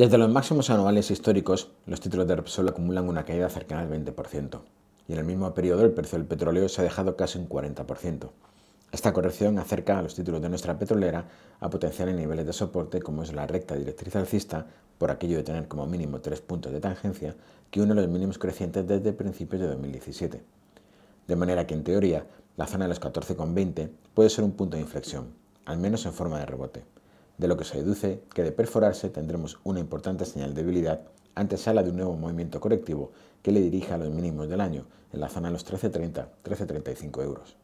Desde los máximos anuales históricos, los títulos de Repsol acumulan una caída cercana al 20%, y en el mismo periodo el precio del petróleo se ha dejado casi un 40%. Esta corrección acerca a los títulos de nuestra petrolera a potenciales niveles de soporte como es la recta directriz alcista, por aquello de tener como mínimo tres puntos de tangencia, que uno de los mínimos crecientes desde principios de 2017. De manera que en teoría la zona de los 14,20 puede ser un punto de inflexión, al menos en forma de rebote, de lo que se deduce que de perforarse tendremos una importante señal de debilidad antesala de un nuevo movimiento correctivo que le dirija a los mínimos del año, en la zona de los 13,30-13,35 euros.